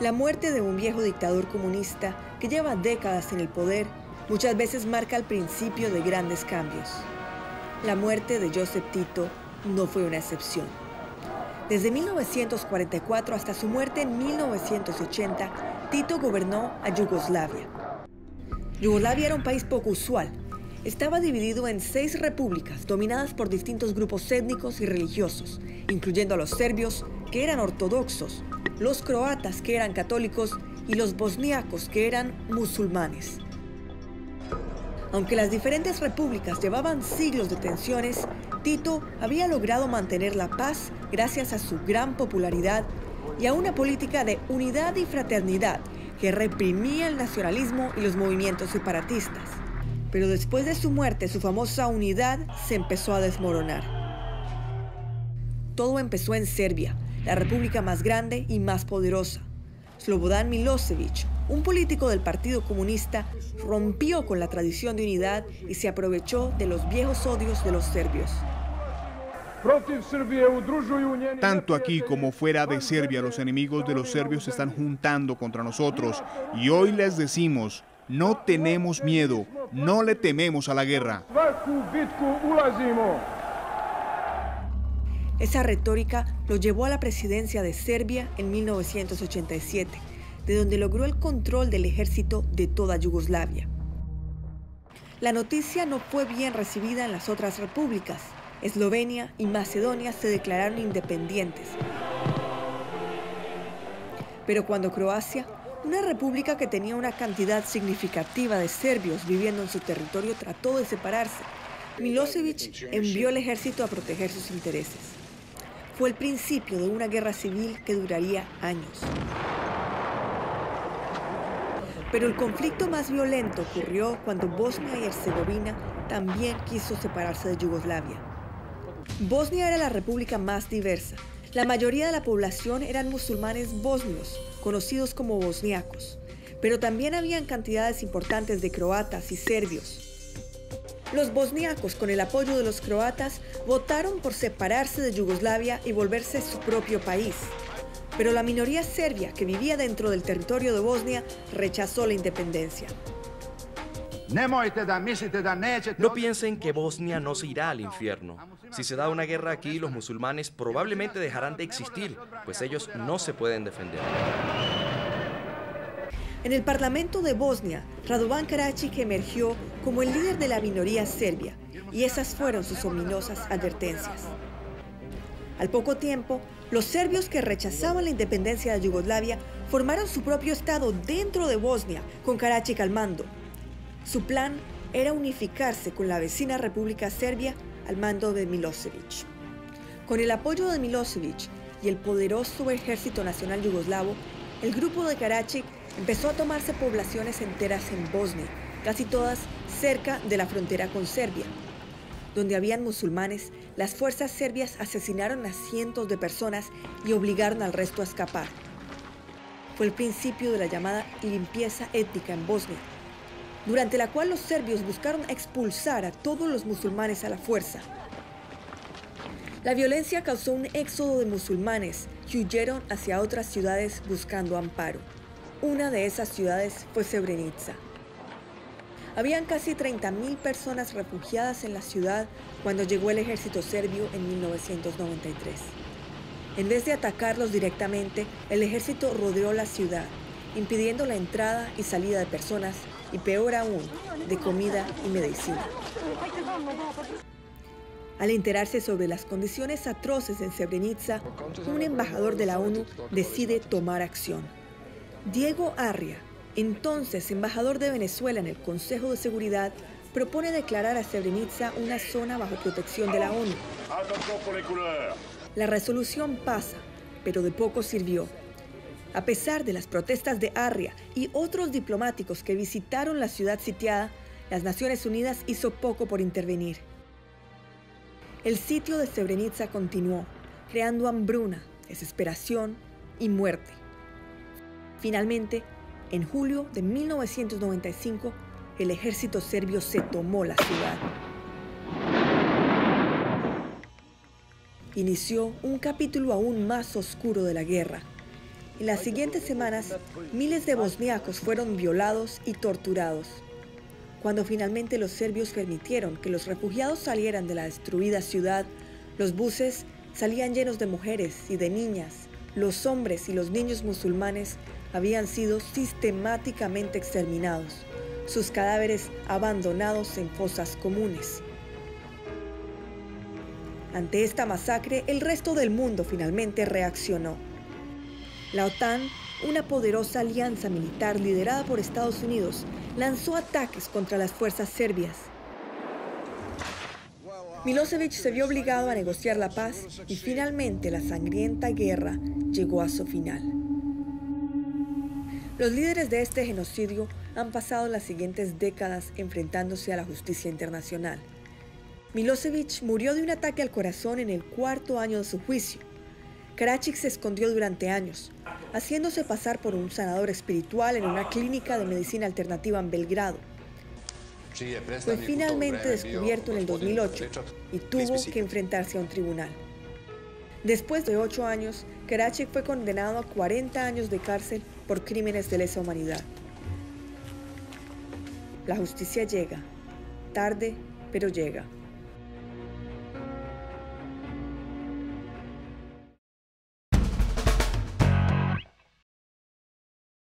La muerte de un viejo dictador comunista que lleva décadas en el poder muchas veces marca el principio de grandes cambios. La muerte de Joseph Tito no fue una excepción. Desde 1944 hasta su muerte en 1980, Tito gobernó a Yugoslavia. Yugoslavia era un país poco usual. Estaba dividido en seis repúblicas dominadas por distintos grupos étnicos y religiosos, incluyendo a los serbios, que eran ortodoxos, los croatas, que eran católicos, y los bosniacos, que eran musulmanes. Aunque las diferentes repúblicas llevaban siglos de tensiones, Tito había logrado mantener la paz gracias a su gran popularidad y a una política de unidad y fraternidad que reprimía el nacionalismo y los movimientos separatistas. Pero después de su muerte, su famosa unidad se empezó a desmoronar. Todo empezó en Serbia, la república más grande y más poderosa. Slobodan Milosevic, un político del Partido Comunista, rompió con la tradición de unidad y se aprovechó de los viejos odios de los serbios. Tanto aquí como fuera de Serbia, los enemigos de los serbios se están juntando contra nosotros y hoy les decimos, no tenemos miedo, no le tememos a la guerra. Esa retórica lo llevó a la presidencia de Serbia en 1987, de donde logró el control del ejército de toda Yugoslavia. La noticia no fue bien recibida en las otras repúblicas. Eslovenia y Macedonia se declararon independientes. Pero cuando Croacia, una república que tenía una cantidad significativa de serbios viviendo en su territorio, trató de separarse, Milosevic envió el ejército a proteger sus intereses fue el principio de una guerra civil que duraría años. Pero el conflicto más violento ocurrió cuando Bosnia y Herzegovina también quiso separarse de Yugoslavia. Bosnia era la república más diversa. La mayoría de la población eran musulmanes bosnios, conocidos como bosniacos, pero también habían cantidades importantes de croatas y serbios. Los bosniacos, con el apoyo de los croatas, votaron por separarse de Yugoslavia y volverse su propio país. Pero la minoría serbia que vivía dentro del territorio de Bosnia rechazó la independencia. No piensen que Bosnia no se irá al infierno. Si se da una guerra aquí, los musulmanes probablemente dejarán de existir, pues ellos no se pueden defender. En el Parlamento de Bosnia, Radovan Karadzic emergió como el líder de la minoría serbia y esas fueron sus ominosas advertencias. Al poco tiempo, los serbios que rechazaban la independencia de Yugoslavia formaron su propio estado dentro de Bosnia con Karadzic al mando. Su plan era unificarse con la vecina República Serbia al mando de Milosevic. Con el apoyo de Milosevic y el poderoso ejército nacional yugoslavo, el grupo de Karadzic empezó a tomarse poblaciones enteras en Bosnia, casi todas cerca de la frontera con Serbia. Donde habían musulmanes, las fuerzas serbias asesinaron a cientos de personas y obligaron al resto a escapar. Fue el principio de la llamada limpieza étnica en Bosnia, durante la cual los serbios buscaron expulsar a todos los musulmanes a la fuerza. La violencia causó un éxodo de musulmanes que huyeron hacia otras ciudades buscando amparo. Una de esas ciudades fue Srebrenica. Habían casi 30.000 personas refugiadas en la ciudad cuando llegó el ejército serbio en 1993. En vez de atacarlos directamente, el ejército rodeó la ciudad, impidiendo la entrada y salida de personas y peor aún, de comida y medicina. Al enterarse sobre las condiciones atroces en Srebrenica, un embajador de la ONU decide tomar acción. Diego Arria, entonces embajador de Venezuela en el Consejo de Seguridad, propone declarar a Srebrenica una zona bajo protección de la ONU. La resolución pasa, pero de poco sirvió. A pesar de las protestas de Arria y otros diplomáticos que visitaron la ciudad sitiada, las Naciones Unidas hizo poco por intervenir. El sitio de Srebrenica continuó, creando hambruna, desesperación y muerte. Finalmente, en julio de 1995, el ejército serbio se tomó la ciudad. Inició un capítulo aún más oscuro de la guerra. En las siguientes semanas, miles de bosniacos fueron violados y torturados. Cuando finalmente los serbios permitieron que los refugiados salieran de la destruida ciudad, los buses salían llenos de mujeres y de niñas. Los hombres y los niños musulmanes habían sido sistemáticamente exterminados, sus cadáveres abandonados en fosas comunes. Ante esta masacre, el resto del mundo finalmente reaccionó. La OTAN, una poderosa alianza militar liderada por Estados Unidos, lanzó ataques contra las fuerzas serbias. Milosevic se vio obligado a negociar la paz y finalmente la sangrienta guerra llegó a su final. Los líderes de este genocidio han pasado las siguientes décadas enfrentándose a la justicia internacional. Milosevic murió de un ataque al corazón en el cuarto año de su juicio. Karadzic se escondió durante años, haciéndose pasar por un sanador espiritual en una clínica de medicina alternativa en Belgrado. Fue finalmente descubierto en el 2008 y tuvo que enfrentarse a un tribunal. Después de ocho años, Karadzic fue condenado a 40 años de cárcel por crímenes de lesa humanidad. La justicia llega, tarde, pero llega.